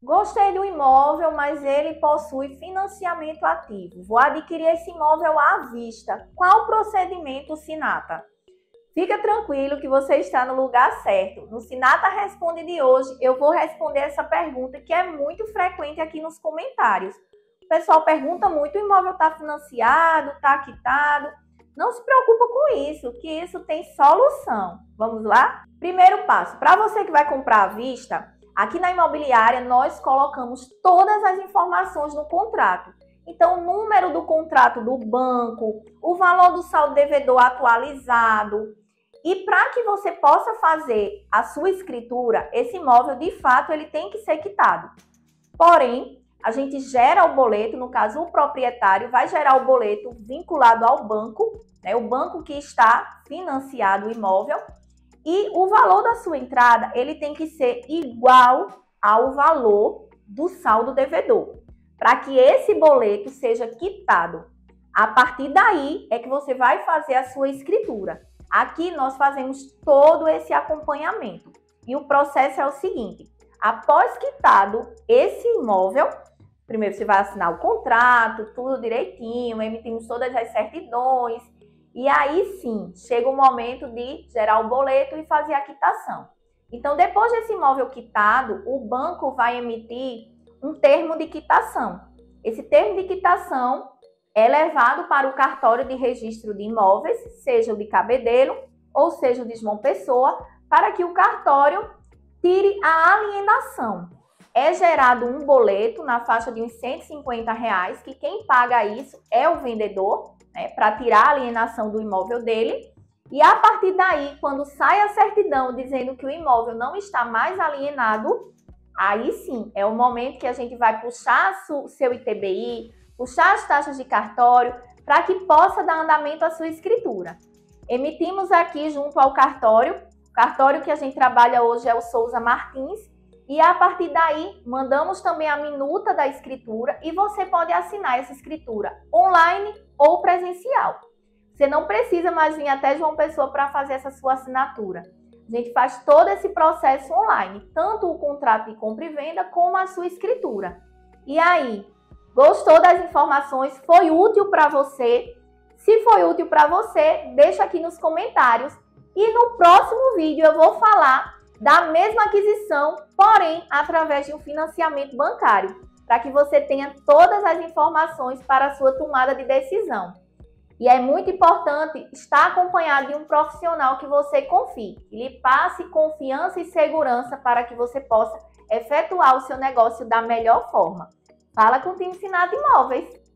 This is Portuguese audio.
Gostei do imóvel, mas ele possui financiamento ativo. Vou adquirir esse imóvel à vista. Qual procedimento, Sinata? Fica tranquilo que você está no lugar certo. No Sinata Responde de hoje, eu vou responder essa pergunta que é muito frequente aqui nos comentários. O pessoal pergunta muito: o imóvel está financiado, está quitado? Não se preocupa com isso, que isso tem solução. Vamos lá? Primeiro passo: para você que vai comprar à vista, Aqui na imobiliária, nós colocamos todas as informações no contrato. Então, o número do contrato do banco, o valor do saldo devedor atualizado. E para que você possa fazer a sua escritura, esse imóvel, de fato, ele tem que ser quitado. Porém, a gente gera o boleto, no caso, o proprietário vai gerar o boleto vinculado ao banco, né, o banco que está financiado o imóvel, e o valor da sua entrada, ele tem que ser igual ao valor do saldo devedor, para que esse boleto seja quitado. A partir daí é que você vai fazer a sua escritura. Aqui nós fazemos todo esse acompanhamento. E o processo é o seguinte: após quitado esse imóvel, primeiro você vai assinar o contrato, tudo direitinho, emitimos todas as certidões, e aí sim, chega o momento de gerar o boleto e fazer a quitação. Então, depois desse imóvel quitado, o banco vai emitir um termo de quitação. Esse termo de quitação é levado para o cartório de registro de imóveis, seja o de Cabedelo ou seja o de João Pessoa, para que o cartório tire a alienação. É gerado um boleto na faixa de uns 150 reais, que quem paga isso é o vendedor, né, para tirar a alienação do imóvel dele. E a partir daí, quando sai a certidão dizendo que o imóvel não está mais alienado, aí sim é o momento que a gente vai puxar seu ITBI, puxar as taxas de cartório, para que possa dar andamento à sua escritura. Emitimos aqui junto ao cartório, o cartório que a gente trabalha hoje é o Souza Martins, e a partir daí, mandamos também a minuta da escritura e você pode assinar essa escritura online ou presencial. Você não precisa mais vir até João Pessoa para fazer essa sua assinatura. A gente faz todo esse processo online, tanto o contrato de compra e venda como a sua escritura. E aí, gostou das informações? Foi útil para você? Se foi útil para você, deixa aqui nos comentários. E no próximo vídeo eu vou falar da mesma aquisição, porém através de um financiamento bancário, para que você tenha todas as informações para a sua tomada de decisão. E é muito importante estar acompanhado de um profissional que você confie, que lhe passe confiança e segurança para que você possa efetuar o seu negócio da melhor forma. Fala com o time Sinado Imóveis.